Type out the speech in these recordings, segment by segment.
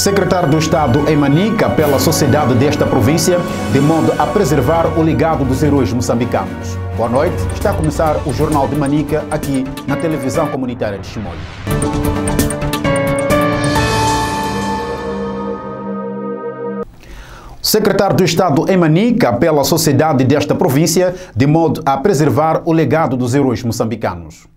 Secretário do Estado em Manica apela à sociedade desta província de modo a preservar o legado dos heróis moçambicanos. Boa noite, está a começar o Jornal de Manica aqui na televisão comunitária de Chimoio. Secretário do Estado em Manica apela à sociedade desta província de modo a preservar o legado dos heróis moçambicanos.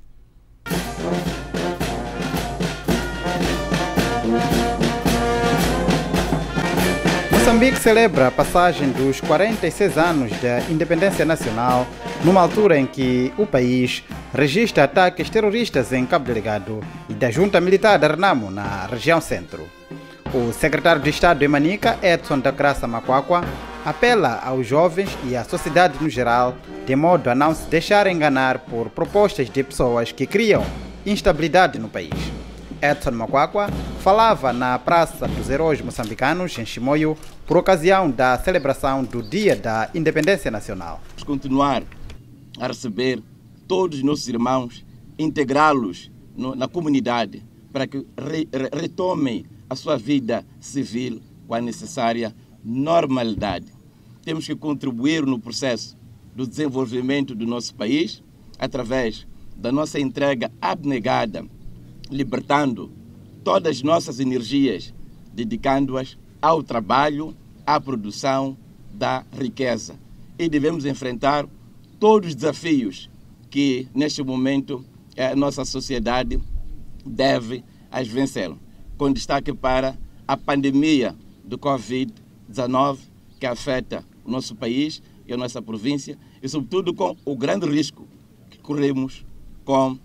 Moçambique celebra a passagem dos 46 anos da independência nacional, numa altura em que o país registra ataques terroristas em Cabo Delegado e da junta militar da Renamo, na região centro. O secretário de Estado de Manica, Edson da Graça Macuacua, apela aos jovens e à sociedade no geral, de modo a não se deixar enganar por propostas de pessoas que criam instabilidade no país. Edson Macuacua falava na Praça dos Heróis Moçambicanos, em Chimoio, por ocasião da celebração do Dia da Independência Nacional. Vamos continuar a receber todos os nossos irmãos, integrá-los na comunidade para que re, re, retomem a sua vida civil com a necessária normalidade. Temos que contribuir no processo do desenvolvimento do nosso país através da nossa entrega abnegada libertando todas as nossas energias, dedicando-as ao trabalho, à produção da riqueza. E devemos enfrentar todos os desafios que, neste momento, a nossa sociedade deve as vencer. Com destaque para a pandemia do Covid-19, que afeta o nosso país e a nossa província, e, sobretudo, com o grande risco que corremos com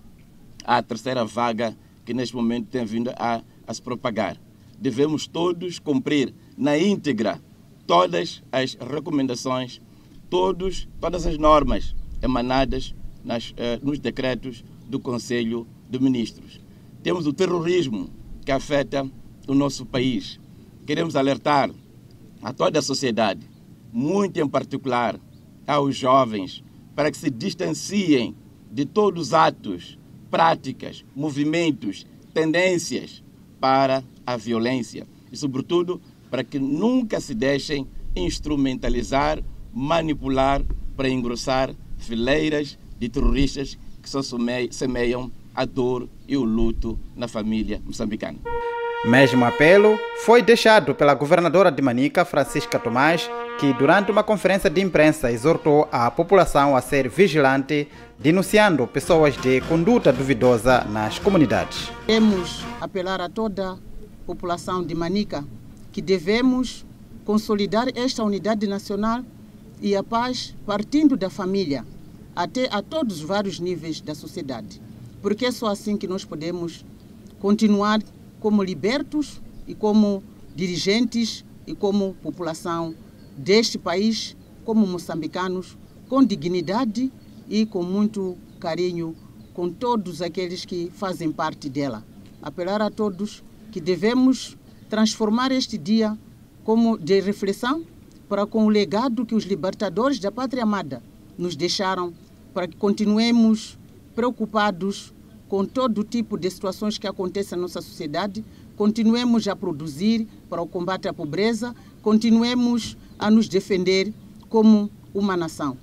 a terceira vaga que neste momento tem vindo a, a se propagar. Devemos todos cumprir na íntegra todas as recomendações, todos, todas as normas emanadas nas, eh, nos decretos do Conselho de Ministros. Temos o terrorismo que afeta o nosso país. Queremos alertar a toda a sociedade, muito em particular aos jovens, para que se distanciem de todos os atos práticas, movimentos, tendências para a violência e, sobretudo, para que nunca se deixem instrumentalizar, manipular para engrossar fileiras de terroristas que só semeiam a dor e o luto na família moçambicana. Mesmo apelo foi deixado pela governadora de Manica, Francisca Tomás, que durante uma conferência de imprensa exortou a população a ser vigilante, denunciando pessoas de conduta duvidosa nas comunidades. Queremos apelar a toda a população de Manica que devemos consolidar esta unidade nacional e a paz partindo da família até a todos os vários níveis da sociedade. Porque é só assim que nós podemos continuar como libertos e como dirigentes e como população deste país como moçambicanos com dignidade e com muito carinho com todos aqueles que fazem parte dela. Apelar a todos que devemos transformar este dia como de reflexão para com o legado que os libertadores da pátria amada nos deixaram, para que continuemos preocupados com todo tipo de situações que acontecem na nossa sociedade, continuemos a produzir para o combate à pobreza, continuemos a nos defender como uma nação.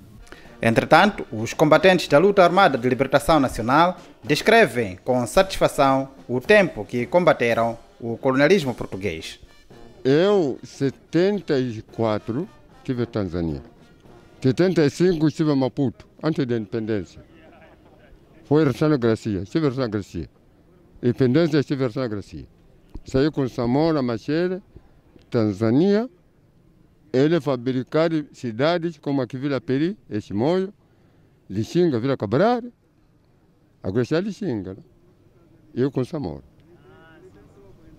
Entretanto, os combatentes da luta armada de libertação nacional descrevem com satisfação o tempo que combateram o colonialismo português. Eu, 74, estive em Tanzânia. 75 estive em Maputo, antes da independência. Foi Ressana Gracia, estive em Ressana Gracia. Independência estive em Ressana Gracia. Saí com Samora Machel, Tanzânia, ele fabricar cidades como aqui Vila Peri, Moio, Lixinga, Vila Cabral, agora está Lixinga, né? eu com Samora.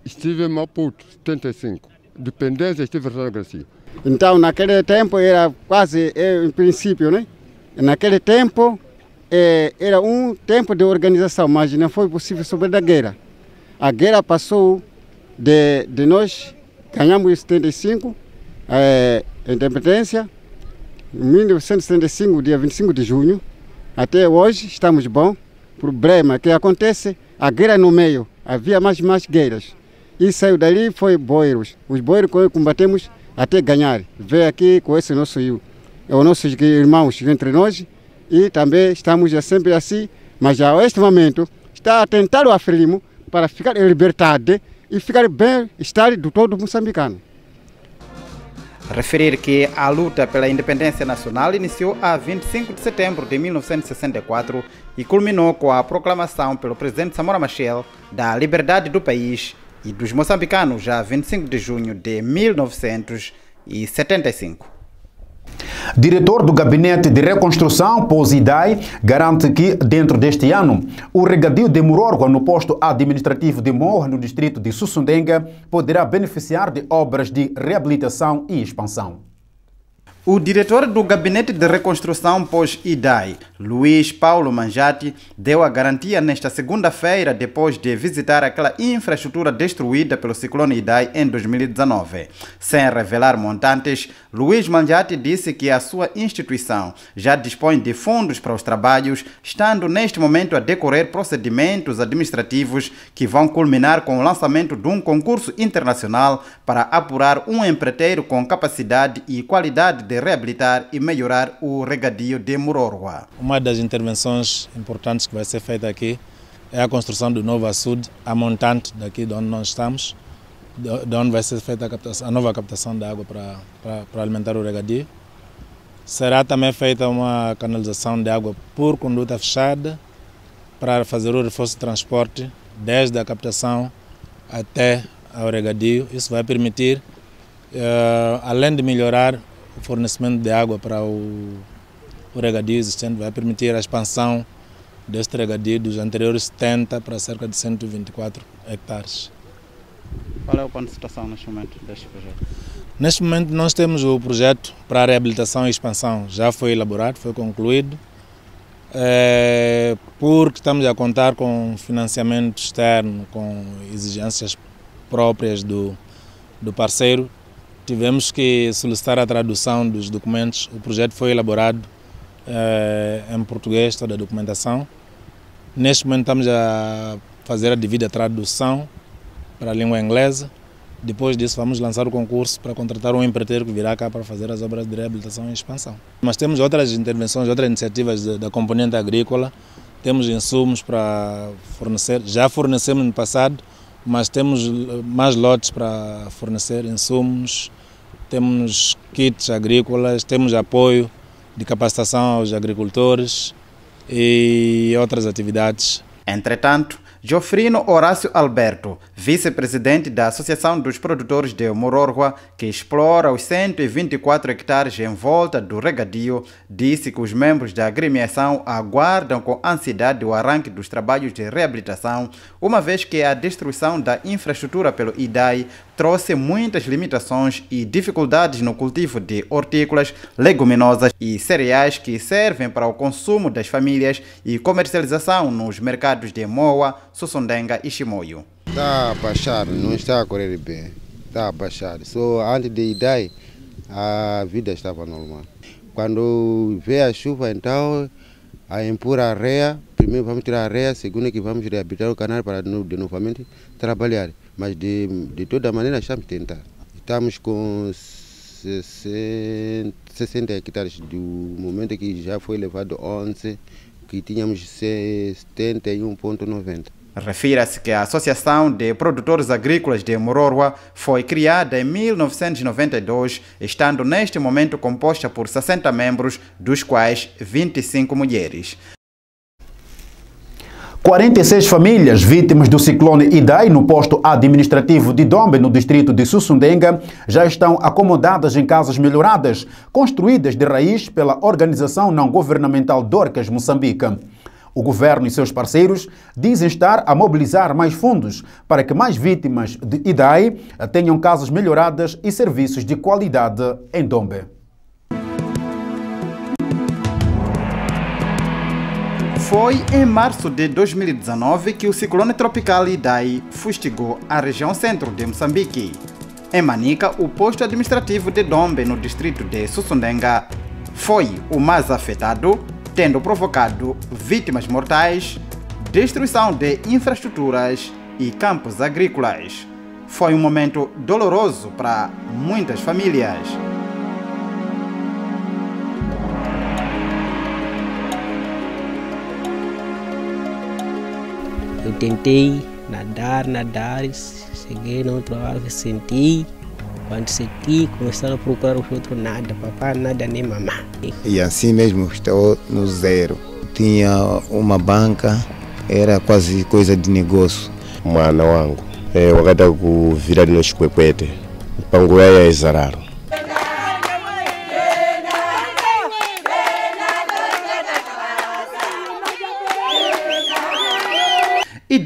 Estive em Maputo, 75. Dependência, estive em Santa Gracia. Então, naquele tempo era quase, é, em princípio, né? Naquele tempo é, era um tempo de organização, mas não foi possível sobre a guerra. A guerra passou de, de nós, ganhamos em 75, é, independência, em 1975, dia 25 de junho, até hoje estamos bom. Problema que acontece, a guerra no meio, havia mais mais guerras. e saiu dali foi boiros. Os boiros que combatemos até ganhar. Veio aqui com esse nosso os nossos irmãos entre nós e também estamos sempre assim, mas a este momento está a tentar o afirmo para ficar em liberdade e ficar bem-estar do todo moçambicano. Referir que a luta pela independência nacional iniciou a 25 de setembro de 1964 e culminou com a proclamação pelo presidente Samora Machel da liberdade do país e dos moçambicanos a 25 de junho de 1975. Diretor do Gabinete de Reconstrução, Posidai, garante que, dentro deste ano, o regadio de Murorgua, no posto administrativo de Morra, no distrito de Sussundenga, poderá beneficiar de obras de reabilitação e expansão. O diretor do Gabinete de Reconstrução pós-IDAI, Luiz Paulo Manjati, deu a garantia nesta segunda-feira depois de visitar aquela infraestrutura destruída pelo ciclone IDAI em 2019. Sem revelar montantes, Luiz Manjati disse que a sua instituição já dispõe de fundos para os trabalhos, estando neste momento a decorrer procedimentos administrativos que vão culminar com o lançamento de um concurso internacional para apurar um empreiteiro com capacidade e qualidade de reabilitar e melhorar o regadio de Murorua. Uma das intervenções importantes que vai ser feita aqui é a construção do novo açude, a montante daqui de onde nós estamos, de onde vai ser feita a, captação, a nova captação de água para, para, para alimentar o regadio. Será também feita uma canalização de água por conduta fechada para fazer o reforço de transporte desde a captação até ao regadio. Isso vai permitir, uh, além de melhorar o fornecimento de água para o, o regadio existente vai permitir a expansão deste regadio dos anteriores 70 para cerca de 124 hectares. Qual é o ponto de situação neste momento deste projeto? Neste momento nós temos o projeto para a reabilitação e expansão. Já foi elaborado, foi concluído. É, porque estamos a contar com financiamento externo, com exigências próprias do, do parceiro, tivemos que solicitar a tradução dos documentos. O projeto foi elaborado eh, em português, toda a documentação. Neste momento estamos a fazer a devida tradução para a língua inglesa. Depois disso, vamos lançar o concurso para contratar um empreiteiro que virá cá para fazer as obras de reabilitação e expansão. Mas temos outras intervenções, outras iniciativas da componente agrícola. Temos insumos para fornecer, já fornecemos no passado, mas temos mais lotes para fornecer insumos, temos kits agrícolas, temos apoio de capacitação aos agricultores e outras atividades. Entretanto, Jofrino Horácio Alberto, vice-presidente da Associação dos Produtores de Mororua, que explora os 124 hectares em volta do regadio, disse que os membros da agremiação aguardam com ansiedade o arranque dos trabalhos de reabilitação, uma vez que a destruição da infraestrutura pelo IDAI trouxe muitas limitações e dificuldades no cultivo de hortícolas, leguminosas e cereais que servem para o consumo das famílias e comercialização nos mercados de Moa, Sussundenga e Chimoio. Está a baixar, não está a correr bem. Está a baixar. Só antes de idade, a vida estava normal. Quando vê a chuva, então, a impor a areia, primeiro vamos tirar a areia, segundo que vamos reabilitar o canal para de novamente trabalhar. Mas de, de toda maneira estamos tentando. Estamos com 60, 60 hectares do momento que já foi levado 11, que tínhamos 71,90. Refira-se que a Associação de Produtores Agrícolas de Mororua foi criada em 1992, estando neste momento composta por 60 membros, dos quais 25 mulheres. 46 famílias vítimas do ciclone Idai no posto administrativo de Dombe, no distrito de Sussundenga, já estão acomodadas em casas melhoradas, construídas de raiz pela organização não governamental Dorcas Moçambique. O governo e seus parceiros dizem estar a mobilizar mais fundos para que mais vítimas de Idai tenham casas melhoradas e serviços de qualidade em Dombe. Foi em março de 2019 que o ciclone tropical Idai fustigou a região centro de Moçambique. Em Manica, o posto administrativo de Dombe, no distrito de Sussundenga, foi o mais afetado, tendo provocado vítimas mortais, destruição de infraestruturas e campos agrícolas. foi um momento doloroso para muitas famílias. Tentei nadar, nadar, cheguei no outro lado, senti. Quando senti, começaram a procurar os outros nada, papai nada nem mamãe. E assim mesmo estou no zero. Tinha uma banca, era quase coisa de negócio. mwana wangu e, wakati wa kuvira lino chikwepwete mpango yaya izararo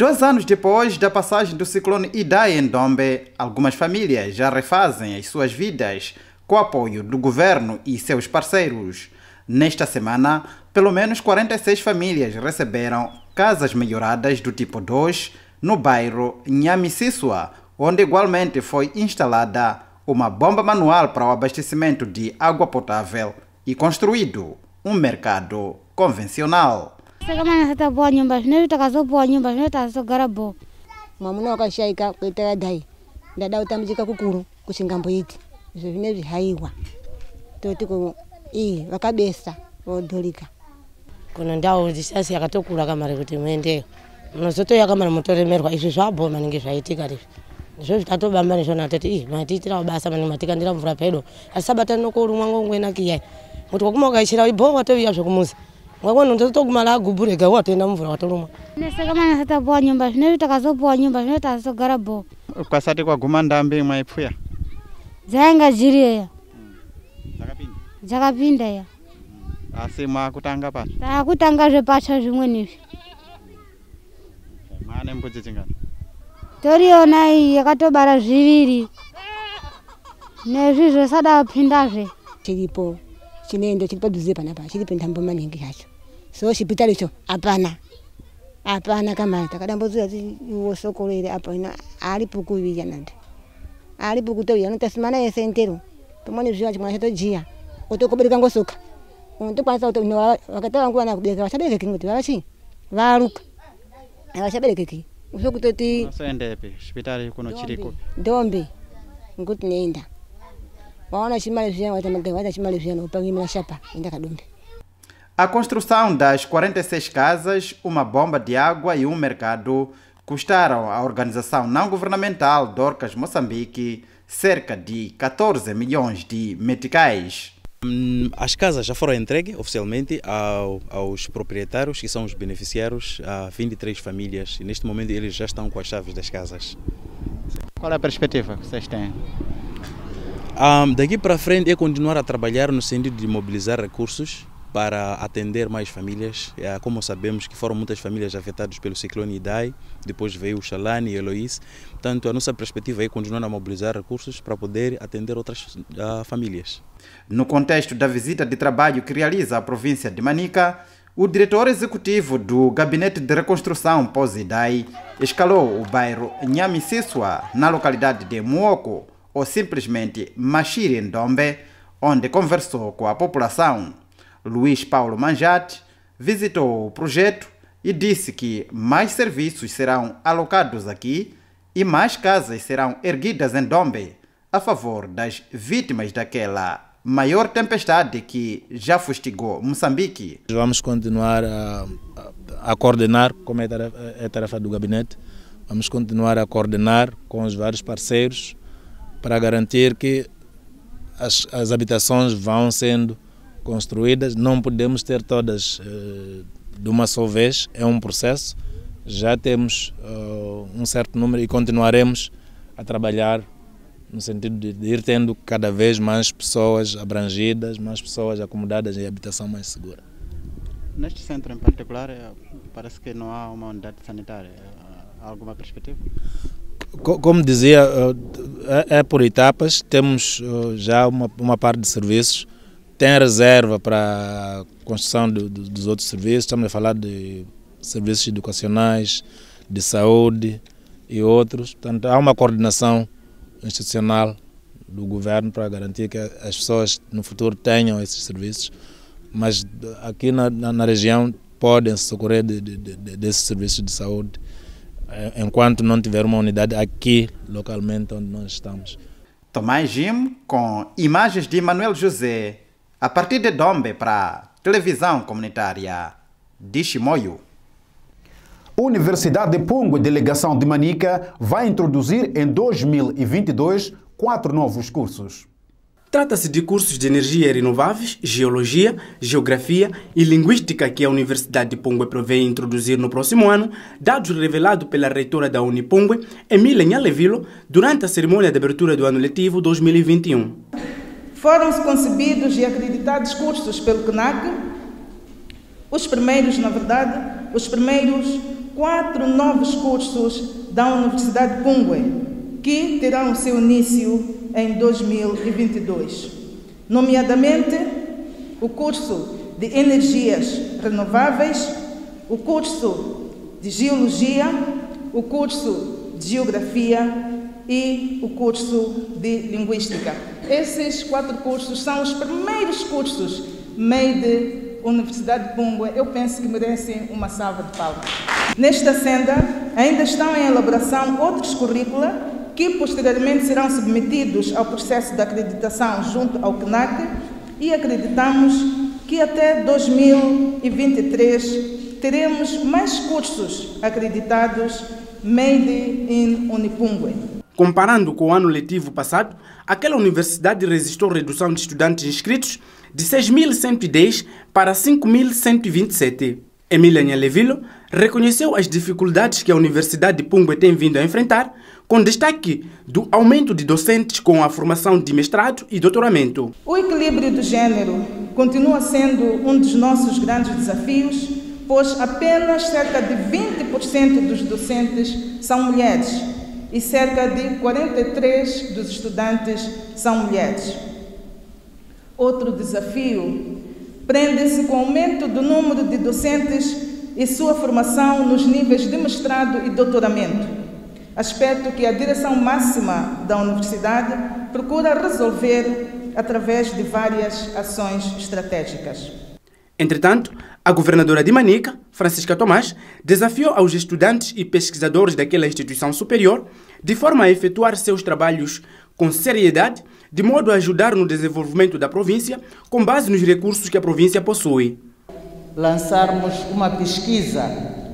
dois anos depois da passagem do ciclone Idai em Dombe, algumas famílias já refazem as suas vidas com o apoio do governo e seus parceiros. Nesta semana, pelo menos 46 famílias receberam casas melhoradas do tipo 2 no bairro Nhamisisua, onde igualmente foi instalada uma bomba manual para o abastecimento de água potável e construído um mercado convencional. saka mana satapowa nyumba zvinezvi takazopowa nyumba zvinezvi takazogara bho mwamuna wakashayika kuitira dhai ndada kutambuchika kukuru kuchingamboiti. Izvo zvinezvi haiwa. Toti iyi vakabesa vodhorika kuno ndau zisasi yakatokura kamari kuti muendeyo. Munozotoya kamari motoremerwa izvi zvabho maningi zvaitika rizvi ndizvo zvitatobamba nezvona tati ii matiitirawo basa maningi matikandira mvura pedo asisabatani nokourumwa ngongoenakiyai kuti wakuma ukaishira ibho watoviya zvekumuza ngakwona ndatokumala agubhurega watenda mvura watorumwa nesekamana satapowa nyumba zvinezvi takazopowa nyumba zvino takazogara bo. Kwasati kwaguma ndambi mwaipfuya dzainga dziri eya dzakapinda ya. Hmm. Hmm. Asi ma kutanga pa maakutanga ah, patsva taakutangazve patsva zvimwenizvi maane mbudzi dzingani toriyona iyi yakatobara zviviri nezvizvo sada kupindazve chiripo chinoendo chiri padhuze panapa chiri pentambo maningi yacho so hospitali hicho hapana. Hapana kama takadambozuya ziwo sokolele hapa ina alipukuiya nande alipukutoya ntasimana yesentero pamone zviwa chimwana chato jiya otokobereka ngosoka undokwanisa kuti ino vakata vangu vana kubereka vachaberekeki ngoti vavachi varuka avachaberekeki usokutoti soendepi hospitali kuno chiriko ndombe ngoti nenda waona chimali zviyani wata magai wata chimali shapa enda A construção das 46 casas, uma bomba de água e um mercado custaram à organização não governamental Dorcas Moçambique cerca de 14 milhões de meticais. Hum, As casas já foram entregues oficialmente ao- aos proprietários, que são os beneficiários, a 23 famílias. E neste momento eles já estão com as chaves das casas. Qual é a perspectiva que vocês têm? Ahm, daqui para frente é continuar a trabalhar no sentido de mobilizar recursos para atender mais famílias. Eh, Como sabemos que foram muitas famílias afetadas pelo ciclone Idai, depois veio o Xalani e Eloís. Portanto, a nossa perspectiva é continuar a mobilizar recursos para poder atender outras ah, famílias. No contexto da visita de trabalho que realiza a província de Manica, o diretor executivo do Gabinete de Reconstrução Pós-Idai escalou o bairro Nhamisisua, na localidade de Muoco, ou simplesmente Machiri Ndombe, onde conversou com a população. Luiz Paulo Manjate visitou o projeto e disse que mais serviços serão alocados aqui e mais casas serão erguidas em Dombe a favor das vítimas daquela maior tempestade que já fustigou Moçambique. Vamos continuar a, a, coordenar, como é a, tarefa, é do gabinete, vamos continuar a coordenar com os vários parceiros para garantir que as, as habitações vão sendo construídas. Não podemos ter todas eh, de uma só vez, é um processo. Já temos eh, um certo número e continuaremos a trabalhar no sentido de, de ir tendo cada vez mais pessoas abrangidas, mais pessoas acomodadas em habitação mais segura. Neste centro em particular, eh, parece que não há uma unidade sanitária. Há alguma perspectiva? Co- Como dizia, é é por etapas. Temos já uma, uma parte de serviços, tem reserva para a construção do- do- dos outros serviços. Estamos a falar de serviços educacionais, de saúde e outros. Portanto, há uma coordenação institucional do governo para garantir que as pessoas no futuro tenham esses serviços. Mas aqui na, na, na região podem se socorrer de, de, de, desses serviços de saúde eh, enquanto não tiver uma unidade aqui localmente onde nós estamos. Tomás Jim com imagens de Manuel José a partir de Dombe para televisão comunitária de Chimoio. Universidade de Pungo, delegação de Manica, vai introduzir em 2022 quatro novos cursos. Trata-se de cursos de energia renováveis, geologia, geografia e linguística que a Universidade de Pungue prevê introduzir no próximo ano, dados revelados pela reitora da Unipungue, Emília Nhalevilo, durante a cerimônia de abertura do ano letivo 2021. Foram-se concebidos e acreditados cursos pelo CNAC, os primeiros, na verdade, os primeiros quatro novos cursos da Universidade de que terão seu início em 2022, nomeadamente o curso de Energias Renováveis, o curso de Geologia, o curso de Geografia e o curso de Linguística. Esses quatro cursos são os primeiros cursos made Universidade de Pungue, eu penso que merecem uma salva de palmas. Nesta senda, ainda estão em elaboração outros currícula que posteriormente serão submetidos ao processo de acreditação junto ao CNAC e acreditamos que até 2023 teremos mais cursos acreditados made in Unipungue. Comparando com o ano letivo passado, aquela universidade registrou redução de estudantes inscritos de 6.110 para 5.127. Emília Nhalevilo reconheceu as dificuldades que a Universidade de Pungue tem vindo a enfrentar, com destaque do aumento de docentes com a formação de mestrado e doutoramento. O equilíbrio de gênero continua sendo um dos nossos grandes desafios, pois apenas cerca de 20% dos docentes são mulheres e cerca de 43% dos estudantes são mulheres. Outro desafio prende-se com o aumento do número de docentes e sua formação nos níveis de mestrado e doutoramento, aspecto que a direção máxima da universidade procura resolver através de várias ações estratégicas. Entretanto, a governadora de Manica, Francisca Tomás, desafiou aos estudantes e pesquisadores daquela instituição superior de forma a efetuar seus trabalhos com seriedade, de modo a ajudar no desenvolvimento da província com base nos recursos que a província possui. Lançarmos uma pesquisa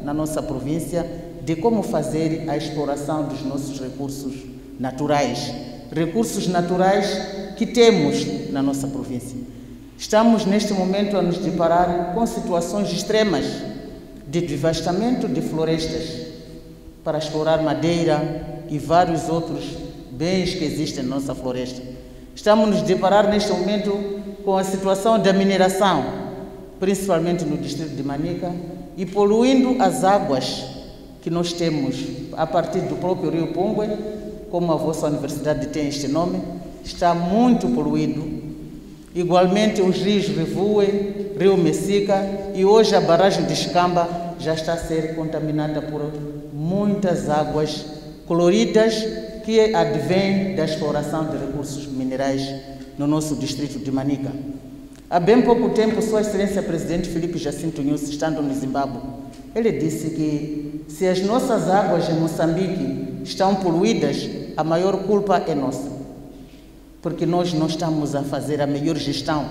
na nossa província de como fazer a exploração dos nossos recursos naturais. Recursos naturais que temos na nossa província. Estamos neste momento a nos deparar com situações extremas de devastamento de florestas para explorar madeira e vários outros bens que existem na nossa floresta. Estamos a nos deparar neste momento com a situação da mineração, principalmente no distrito de Manica, e poluindo as águas que nós temos a partir do próprio Rio Pungue, como a vossa universidade tem este nome, está muito poluído. Igualmente os rios Rivue, Rio Messica e hoje a barragem de Escamba já está a ser contaminada por muitas águas coloridas que advêm da exploração de recursos minerais no nosso distrito de Manica. Há bem pouco tempo, Sua Excelência Presidente Felipe Jacinto Nyusi, estando no Zimbábue, ele disse que se as nossas águas em Moçambique estão poluídas, a maior culpa é nossa, porque nós não estamos a fazer a melhor gestão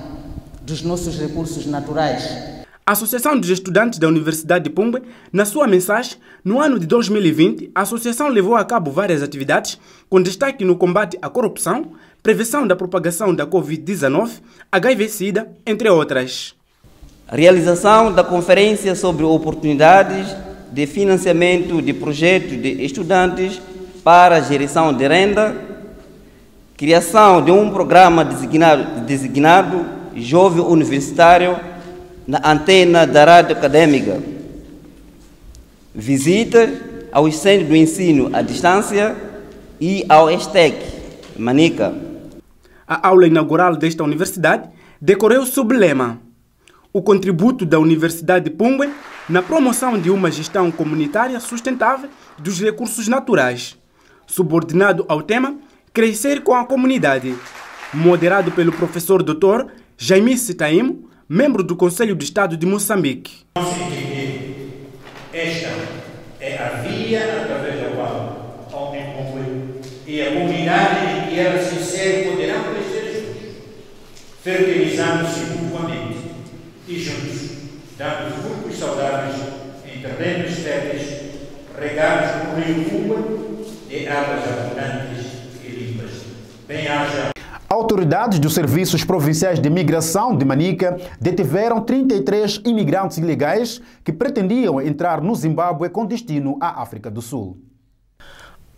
dos nossos recursos naturais. A Associação dos Estudantes da Universidade de Pumbe, na sua mensagem, no ano de 2020, a associação levou a cabo várias atividades com destaque no combate à corrupção, prevenção da propagação da Covid-19, HIV-Sida, entre outras. Realização da conferência sobre oportunidades de financiamento de projetos de estudantes para geração de renda, criação de um programa designado, designado Jovem Universitário na antena da Rádio Acadêmica, visita ao Centro do Ensino à Distância e ao ESTEC, Manica. A aula inaugural desta universidade decorreu sob o lema O contributo da Universidade de Pungue na promoção de uma gestão comunitária sustentável dos recursos naturais, subordinado ao tema Crescer com a Comunidade, moderado pelo professor Dr. Jaime Sitaimo, membro do Conselho de Estado de Moçambique. Esta é a via através da qual o homem conclui e a comunidade em que ela se insere poderão crescer juntos, fertilizando-se mutuamente e juntos, dando frutos saudáveis em terrenos férteis, regados por rio Cuba de águas abundantes. Autoridades dos Serviços Provinciais de Migração de Manica detiveram 33 imigrantes ilegais que pretendiam entrar no Zimbábue com destino à África do Sul.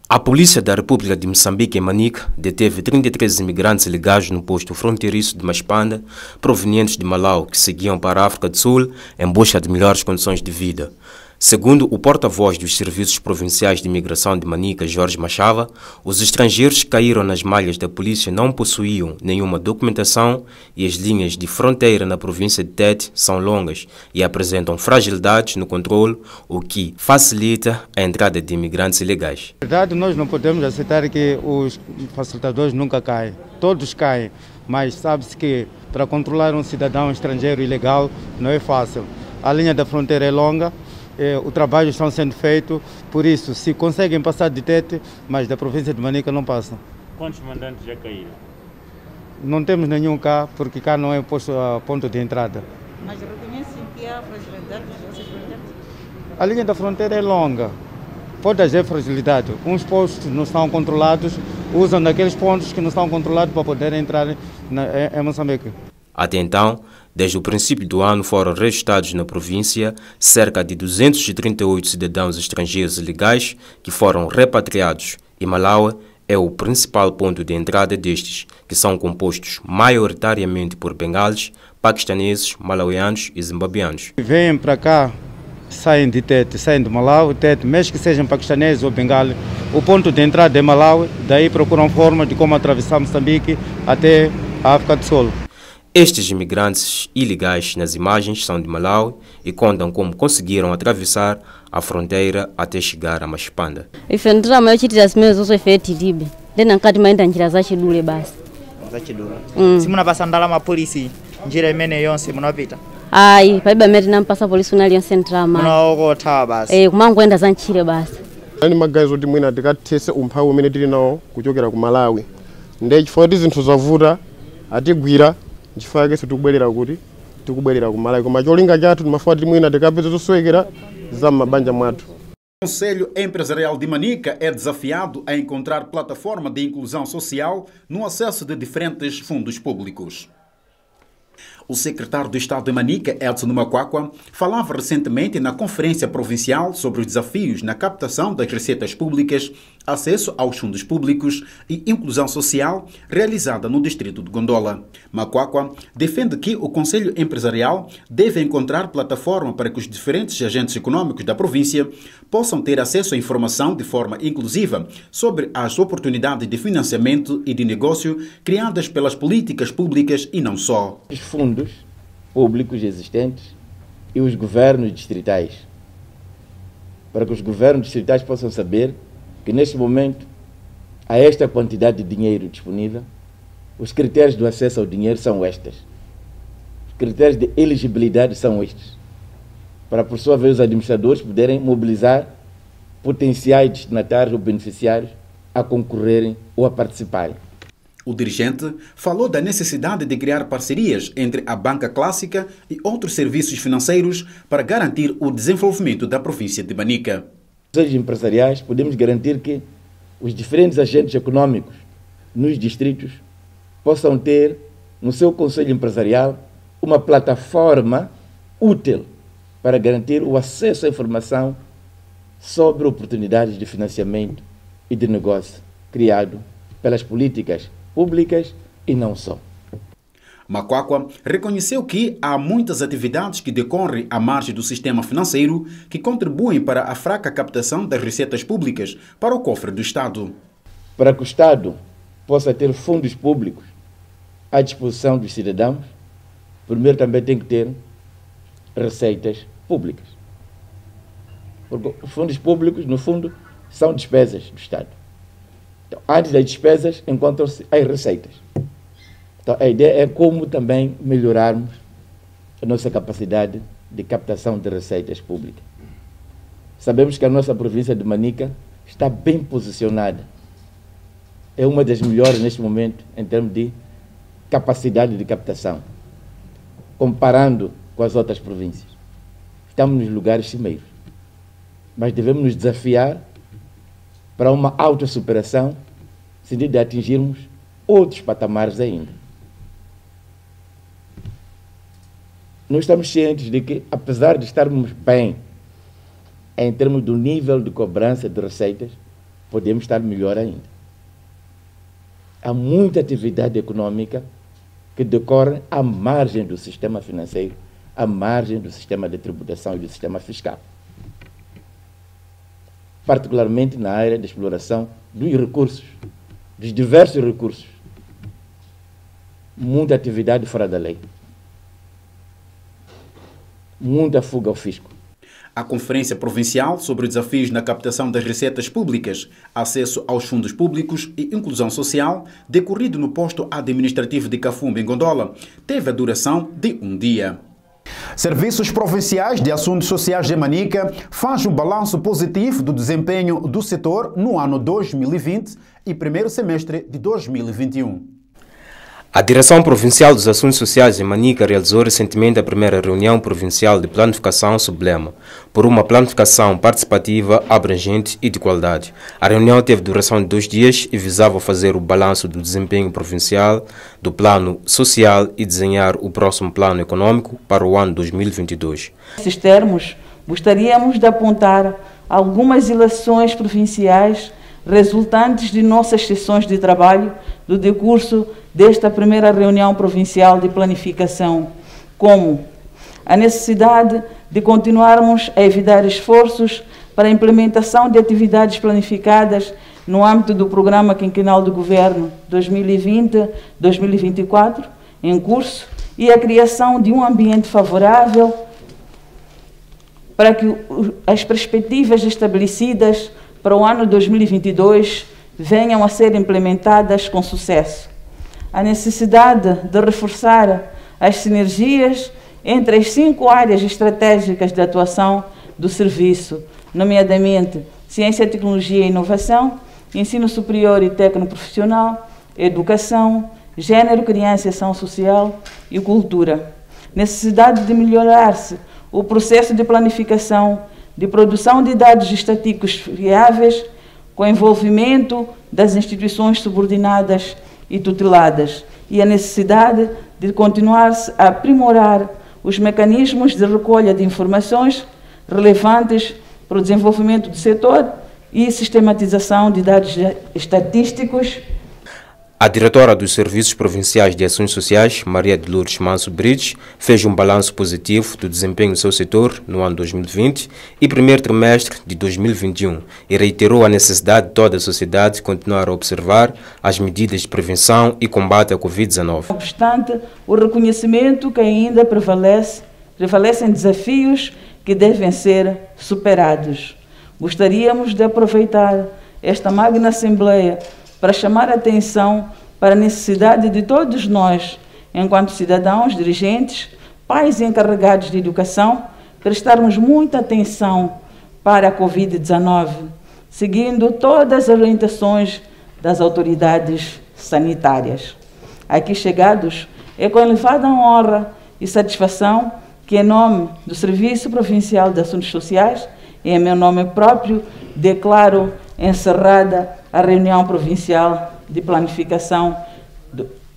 A Polícia da República de Moçambique, em Manica, deteve 33 imigrantes ilegais no posto fronteiriço de Maspanda, provenientes de Malau, que seguiam para a África do Sul em busca de melhores condições de vida. Segundo o porta-voz dos Serviços Provinciais de Imigração de Manica, Jorge Machava, os estrangeiros que caíram nas malhas da polícia não possuíam nenhuma documentação e as linhas de fronteira na província de Tete são longas e apresentam fragilidades no controle, o que facilita a entrada de imigrantes ilegais. Na verdade, nós não podemos aceitar que os facilitadores nunca caem. Todos caem, mas sabe-se que para controlar um cidadão estrangeiro ilegal não é fácil. A linha da fronteira é longa, eh, o trabalho está sendo feito, por isso, se conseguem passar de Tete, mas da província de Manica não passam. Quantos mandantes já caíram? Não temos nenhum cá, porque cá não é posto a ponto de entrada. Mas reconhecem que há fragilidade vossos projetos? A linha da fronteira é longa, pode haver fragilidade. Uns postos não estão controlados, usam daqueles pontos que não estão controlados para poder entrar na, em Moçambique. Até então, desde o princípio do ano foram registrados na província cerca de 238 cidadãos estrangeiros ilegais que foram repatriados e Malawi é o principal ponto de entrada destes, que são compostos maioritariamente por bengales, paquistaneses, malauianos e zimbabianos. Vêm para cá, saem de Tete, saem de Malawi, Tete, mesmo que sejam paquistaneses ou bengali, o ponto de entrada é Malawi, daí procuram forma de como atravessar Moçambique até a África do Sul. Estes imigrantes ilegais nas imagens são de Malawi e contam como conseguiram atravessar a fronteira até chegar a Machipanda. ife ndirama yochitira zimene zonse ife tilibe ndena nkati mayenda njira zachidule basi. Zachidule Mm. simunapasa ndalama polisi njira imene yonse munapita ayi palibe amene tinampasa polisi una aliyonse ndirama munaokothawa basi. Eh kumangoyenda za ntchire basi. Ani maganizo kuti mwina tikathese umphawi umene tili nawo kuchokera ku malawi. Nde chifukwa ti zinthu zavuta atigwira O Conselho Empresarial de Manica é desafiado a encontrar plataforma de inclusão social no acesso de diferentes fundos públicos. O secretário de Estado de Manica, Edson Macuacua, falava recentemente na Conferência Provincial sobre os desafios na captação das receitas públicas, acesso aos fundos públicos e inclusão social, realizada no distrito de Gondola. Macuacua defende que o Conselho Empresarial deve encontrar plataforma para que os diferentes agentes econômicos da província possam ter acesso à informação de forma inclusiva sobre as oportunidades de financiamento e de negócio criadas pelas políticas públicas e não só. Os fundos públicos existentes e os governos distritais. Para que os governos distritais possam saber que neste momento há esta quantidade de dinheiro disponível, os critérios do acesso ao dinheiro são estes. Os critérios de elegibilidade são estes. Para, por sua vez, os administradores poderem mobilizar potenciais destinatários ou beneficiários a concorrerem ou a participarem. O dirigente falou da necessidade de criar parcerias entre a banca clássica e outros serviços financeiros para garantir o desenvolvimento da província de Manica. Os empresariais podemos garantir que os diferentes agentes econômicos nos distritos possam ter no seu conselho empresarial uma plataforma útil para garantir o acesso à informação sobre oportunidades de financiamento e de negócio criado pelas políticas públicas e não só. Macuacua reconheceu que há muitas atividades que decorrem à margem do sistema financeiro que contribuem para a fraca captação das receitas públicas para o cofre do Estado. Para que o Estado possa ter fundos públicos à disposição dos cidadãos, primeiro também tem que ter receitas públicas. Porque os fundos públicos, no fundo, são despesas do Estado. Então, antes das despesas, encontram-se as receitas. Então, a ideia é como também melhorarmos a nossa capacidade de captação de receitas públicas. Sabemos que a nossa província de Manica está bem posicionada. É uma das melhores neste momento em termos de capacidade de captação, comparando com as outras províncias. Estamos nos lugares cimeiros, mas devemos nos desafiar para uma autossuperação, sentido de atingirmos outros patamares ainda. Nós estamos cientes de que, apesar de estarmos bem em termos do nível de cobrança de receitas, podemos estar melhor ainda. Há muita atividade econômica que decorre à margem do sistema financeiro, à margem do sistema de tributação e do sistema fiscal. Particularmente na área da exploração dos recursos, dos diversos recursos. Muita atividade fora da lei. Muita fuga ao fisco. A Conferência Provincial sobre desafios na captação das receitas públicas, acesso aos fundos públicos e inclusão social, decorrido no posto administrativo de Cafumba, em Gondola, teve a duração de um dia. Serviços Provinciais de Assuntos Sociais de Manica faz um balanço positivo do desempenho do setor no ano 2020 e primeiro semestre de 2021. A Direção Provincial dos Assuntos Sociais em Manica realizou recentemente a primeira reunião provincial de planificação sublema, por uma planificação participativa, abrangente e de qualidade. A reunião teve duração de dois dias e visava fazer o balanço do desempenho provincial, do plano social e desenhar o próximo plano econômico para o ano 2022. Nesses termos, gostaríamos de apontar algumas eleições provinciais resultantes de nossas sessões de trabalho do decurso desta primeira reunião provincial de planificação, como? A necessidade de continuarmos a evitar esforços para a implementação de atividades planificadas no âmbito do Programa Quinquenal do Governo 2020-2024, em curso, e a criação de um ambiente favorável para que as perspectivas estabelecidas para o ano 2022 venham a ser implementadas com sucesso. A necessidade de reforçar as sinergias entre as cinco áreas estratégicas de atuação do serviço, nomeadamente ciência, tecnologia e inovação, ensino superior e técnico-profissional, educação, gênero, criança e ação social e cultura. Necessidade de melhorar-se o processo de planificação de produção de dados estatísticos fiáveis com envolvimento das instituições subordinadas e tuteladas e a necessidade de continuar a aprimorar os mecanismos de recolha de informações relevantes para o desenvolvimento do setor e sistematização de dados estatísticos a diretora dos Serviços Provinciais de Ações Sociais, Maria de Lourdes Manso Bridge, fez um balanço positivo do desempenho do seu setor no ano 2020 e primeiro trimestre de 2021 e reiterou a necessidade de toda a sociedade continuar a observar as medidas de prevenção e combate à Covid-19. Não obstante o reconhecimento que ainda prevalece, prevalecem desafios que devem ser superados. Gostaríamos de aproveitar esta magna Assembleia para chamar a atenção para a necessidade de todos nós, enquanto cidadãos, dirigentes, pais e encarregados de educação, prestarmos muita atenção para a Covid-19, seguindo todas as orientações das autoridades sanitárias. Aqui chegados, é com elevada honra e satisfação que, em nome do Serviço Provincial de Assuntos Sociais e em meu nome próprio, declaro encerrada a reunião provincial de planificação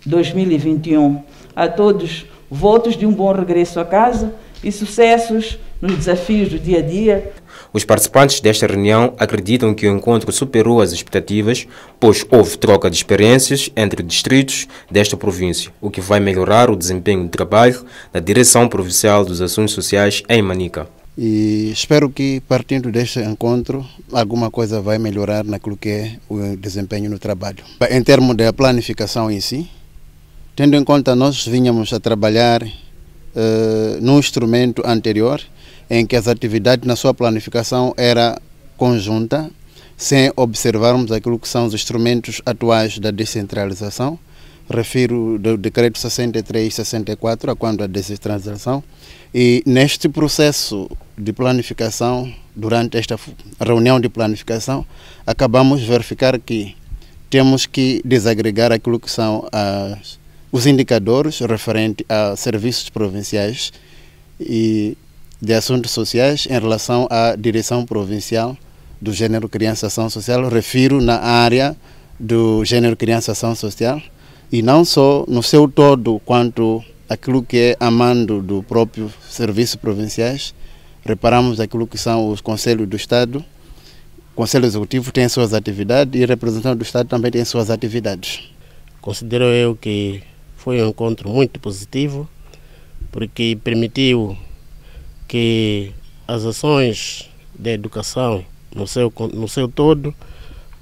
2021. A todos, votos de um bom regresso a casa e sucessos nos desafios do dia a dia. Os participantes desta reunião acreditam que o encontro superou as expectativas, pois houve troca de experiências entre distritos desta província, o que vai melhorar o desempenho de trabalho da Direção Provincial dos Assuntos Sociais em Manica. E espero que, partindo deste encontro, alguma coisa vai melhorar naquilo que é o desempenho no trabalho. Em termos da planificação em si, tendo em conta nós vínhamos a trabalhar uh, num instrumento anterior, em que as atividades na sua planificação era conjunta, sem observarmos aquilo que são os instrumentos atuais da descentralização, refiro do decreto 63 e 64, a quando a descentralização, e neste processo de planificação, durante esta reunião de planificação, acabamos de verificar que temos que desagregar aquilo que são as, os indicadores referentes a serviços provinciais e de assuntos sociais em relação à direção provincial do gênero criança ação social, refiro na área do gênero criança ação social, e não só no seu todo quanto aquilo que é amando do próprio serviço provinciais, reparamos aquilo que são os conselhos do Estado, o Conselho Executivo tem suas atividades e o representante do Estado também tem suas atividades. Considero eu que foi um encontro muito positivo, porque permitiu que as ações de educação no seu, no seu todo,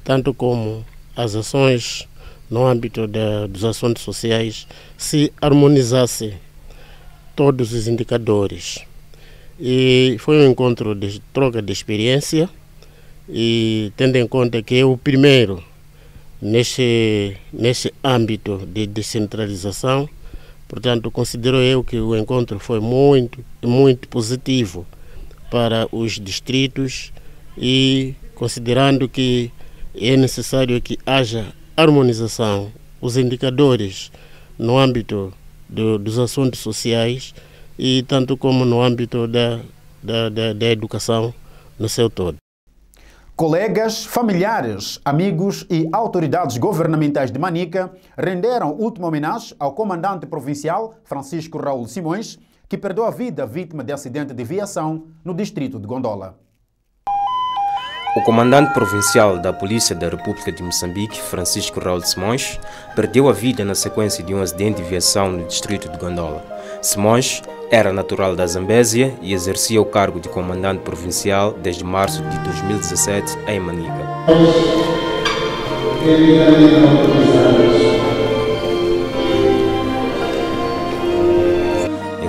tanto como as ações no âmbito de, dos assuntos sociais se harmonizasse todos os indicadores. E foi um encontro de troca de experiência e tendo em conta que é o primeiro neste, neste âmbito de descentralização, portanto considero eu que o encontro foi muito, muito positivo para os distritos e considerando que é necessário que haja harmonização, os indicadores no âmbito do, dos assuntos sociais e tanto como no âmbito da, da, da, da educação no seu todo. Colegas, familiares, amigos e autoridades governamentais de Manica renderam última homenagem ao comandante provincial Francisco Raul Simões, que perdeu a vida vítima de acidente de viação no distrito de Gondola. O comandante provincial da Polícia da República de Moçambique, Francisco Raul Simões, perdeu a vida na sequência de um acidente de viação no distrito de Gondola. Simões era natural da Zambésia e exercia o cargo de comandante provincial desde março de 2017 em Manica.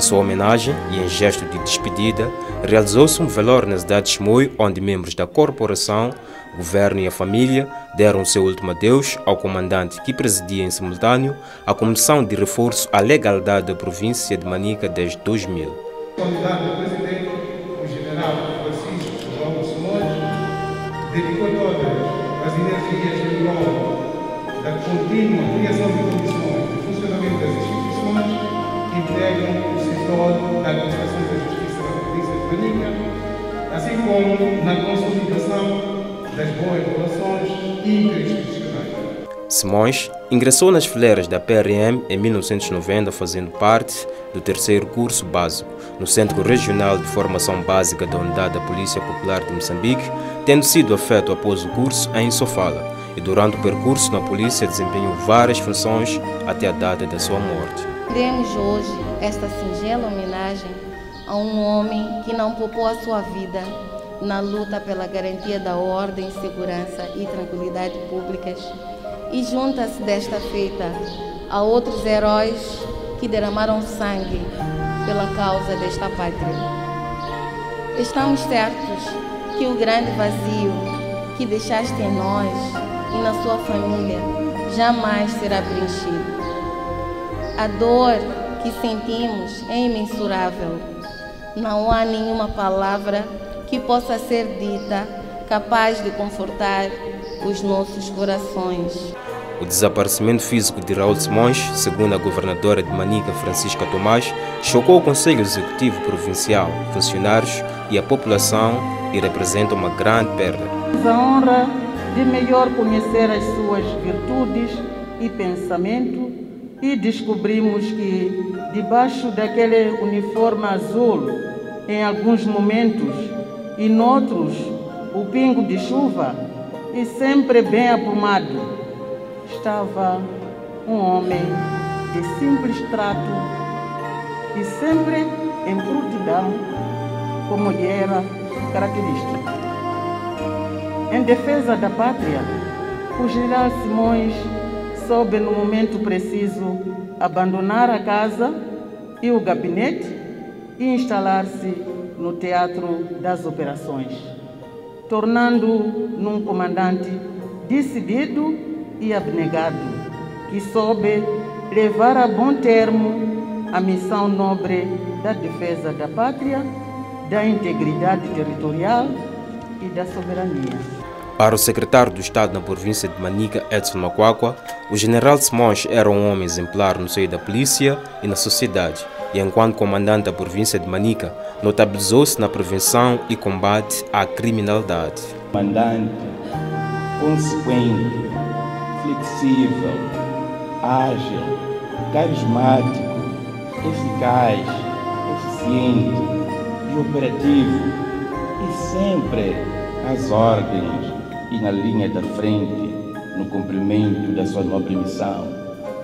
Sua homenagem e em gesto de despedida, realizou-se um velório na cidade de Chimoio, onde membros da corporação, governo e a família deram seu último adeus ao comandante que presidia em simultâneo a Comissão de Reforço à Legalidade da província de Manica desde 2000. Convidado o presidente, assim como na consolidação das boas relações interinstitucionais. Simões ingressou nas fileiras da PRM em 1990, fazendo parte do terceiro curso básico no Centro Regional de Formação Básica da Unidade da Polícia Popular de Moçambique, tendo sido afeto após o curso em Sofala e durante o percurso na polícia desempenhou várias funções até a data da sua morte. Demos hoje esta singela homenagem a um homem que não poupou a sua vida na luta pela garantia da ordem, segurança e tranquilidade públicas e junta-se desta feita a outros heróis que derramaram sangue pela causa desta pátria. Estamos certos que o grande vazio que deixaste em nós e na sua família jamais será preenchido. A dor que sentimos é imensurável. Não há nenhuma palavra que possa ser dita capaz de confortar os nossos corações. O desaparecimento físico de Raul Simões, segundo a governadora de Manica, Francisca Tomás, chocou o Conselho Executivo Provincial, funcionários e a população e representa uma grande perda. A honra de melhor conhecer as suas virtudes e pensamento e descobrimos que debaixo daquele uniforme azul, em alguns momentos e noutros o pingo de chuva e sempre bem aprumado, estava um homem de simples trato e sempre em prontidão, como lhe era característico. Em defesa da pátria, o general Simões soube no momento preciso abandonar a casa e o gabinete e instalar-se no teatro das operações, tornando num comandante decidido e abnegado, que soube levar a bom termo a missão nobre da defesa da pátria, da integridade territorial e da soberania. Para o secretário do Estado na província de Manica, Edson Macuacua, o general Simões era um homem exemplar no seio da polícia e na sociedade, e enquanto comandante da província de Manica, notabilizou-se na prevenção e combate à criminalidade. Comandante consequente, flexível, ágil, carismático, eficaz, eficiente e operativo, e sempre às ordens e na linha da frente no cumprimento da sua nobre missão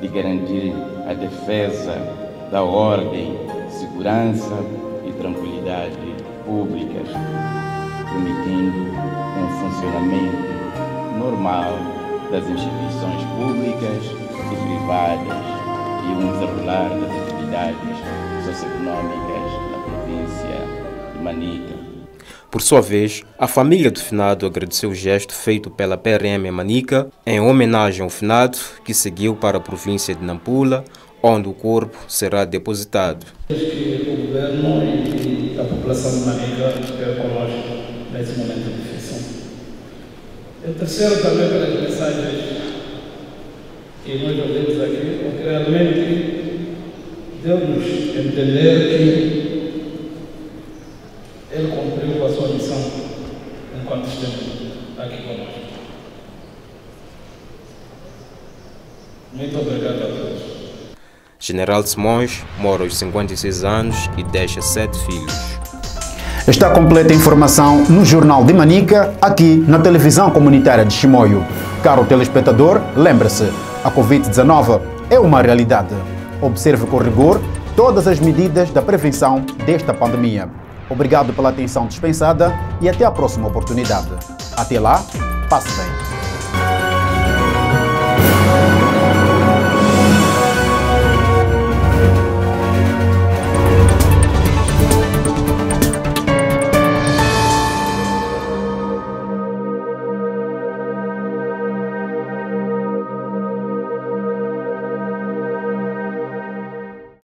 de garantir a defesa da ordem, segurança e tranquilidade públicas, permitindo um funcionamento normal das instituições públicas e privadas e um desenrolar das atividades socioeconômicas na província de Manica. Por sua vez, a família do finado agradeceu o gesto feito pela PRM Manica em homenagem ao finado que seguiu para a província de Nampula, onde o corpo será depositado. O governo e a população de Manica estejam conosco nesse momento difícil. E terceiro, também pelas mensagens que nós ouvimos aqui, porque realmente deu-nos entender que ele cumpriu a sua missão enquanto esteve aqui conosco. Muito obrigado a todos. General Simões mora aos 56 anos e deixa sete filhos. Está completa a informação no Jornal de Manica, aqui na televisão comunitária de Chimoio. Caro telespectador, lembre-se, a Covid-19 é uma realidade. Observe com rigor todas as medidas da prevenção desta pandemia. Obrigado pela atenção dispensada e até a próxima oportunidade. Até lá, passe bem.